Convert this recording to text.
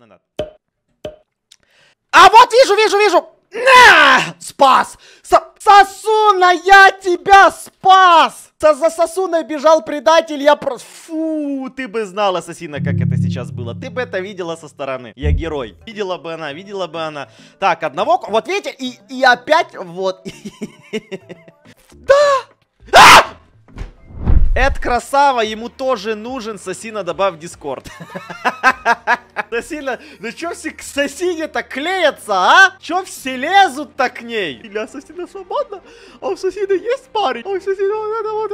не надо. А вот вижу, вижу, вижу! На! Спас! Со- Сосуна, я тебя спас! Со- За Сосуной бежал предатель, я просто... Фу, ты бы знала, Ассасина, как это сейчас было. Ты бы это видела со стороны. Я герой. Видела бы она, видела бы она. Так, одного... Вот видите, и, и опять вот. Эд красава, ему тоже нужен. Сосина, добавь в Дискорд. Сосина, ну чё все к Сосине-то клеятся, а? Чё все лезут-то к ней? Или Ассасина свободна? А у Сосины есть парень? А у Сосины вот это вот